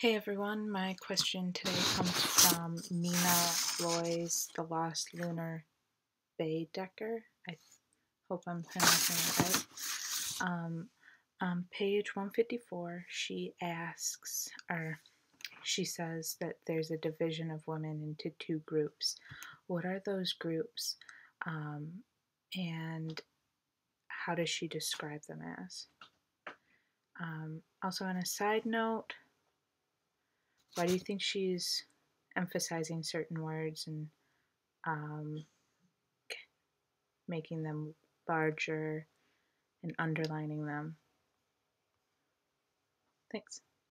Hey everyone, my question today comes from Mina Loy's The Lost Lunar Baedeker. I hope I'm pronouncing it right. Um, on page 154, she asks, or she says that there's a division of women into two groups. What are those groups? Um, and how does she describe them as? Um, also, on a side note, why do you think she's emphasizing certain words and um, making them larger and underlining them? Thanks.